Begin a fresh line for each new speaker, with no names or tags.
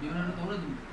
因为这都是女的。